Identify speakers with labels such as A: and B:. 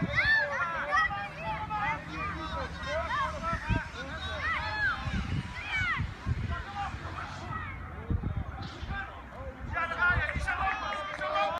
A: Yeah.